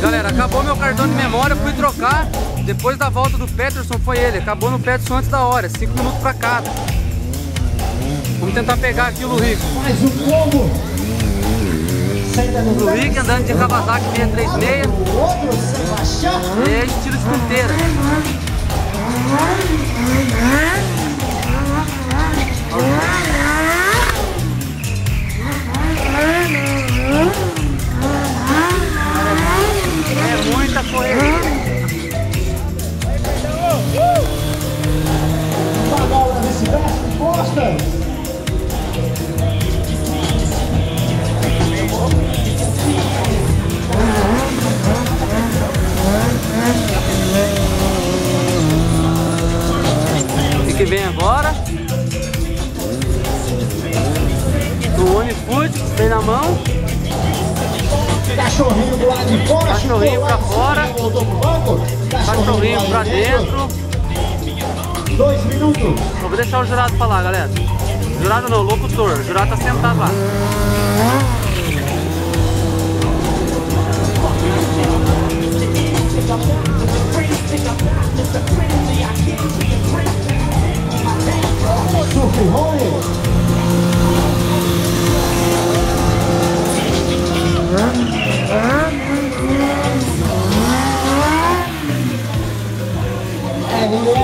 Galera, acabou meu cartão de memória, fui trocar. Depois da volta do Peterson foi ele. Acabou no Peterson antes da hora, 5 minutos pra cada. Vamos tentar pegar aqui o Luiz. Mais um combo. Luiz andando de Kawasaki 636. O outro sem baixar. É estilo de fronteira. Vem agora? Do Unifood, vem na mão. Cachorrinho do lado de fora. Cachorrinho pra fora. Cachorrinho pra de dentro. Dois minutos. Eu vou deixar o jurado falar, galera. Jurado não, locutor. O jurado tá sentado lá. Surf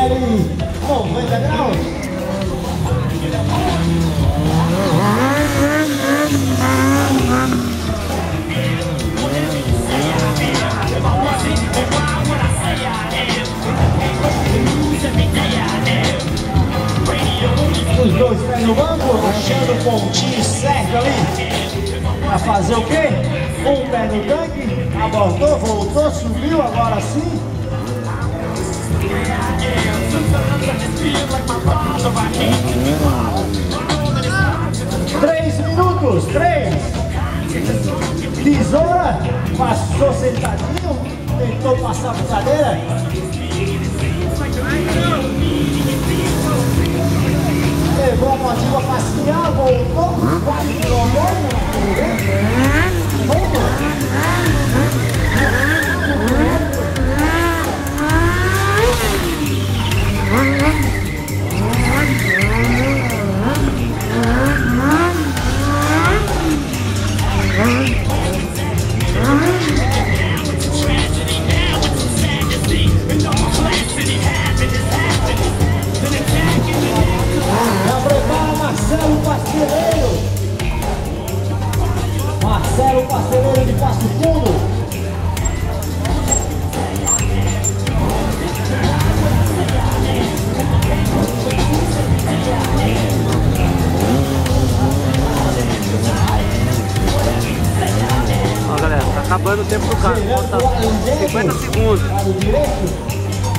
RL 90 graus. Os dois pés no banco, achando o pontinho certo ali. Pra fazer o quê? Um pé no tanque, abortou, voltou, subiu, agora sim. Três minutos, três. Tesoura, passou sentadinho, tentou passar a cadeira. Acabando o tempo do carro. Falta 50 segundos.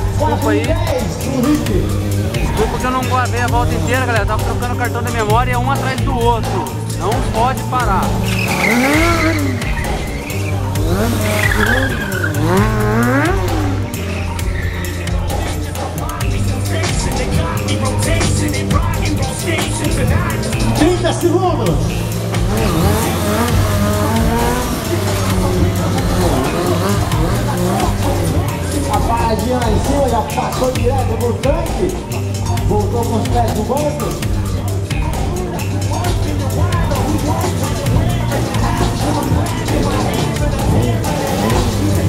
Desculpa aí. 4 10, Henrique. Desculpa que eu não gravei a volta inteira, galera. Tava trocando o cartão da memória um atrás do outro. Não pode parar. Trinta segundos. A cima já passou direto no tanque. Voltou com os pés no banco.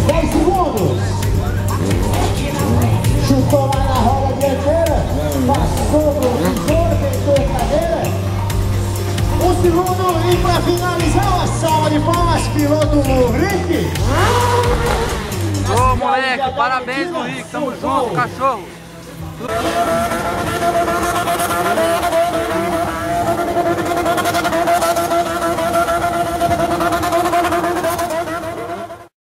Dez segundos. Chutou lá na roda dianteira. Passou pro visor, tentou a cadeira. Um segundo e para finalizar uma salva de palmas, piloto Rick. Ô moleque, parabéns Henrique, tamo junto, cachorro.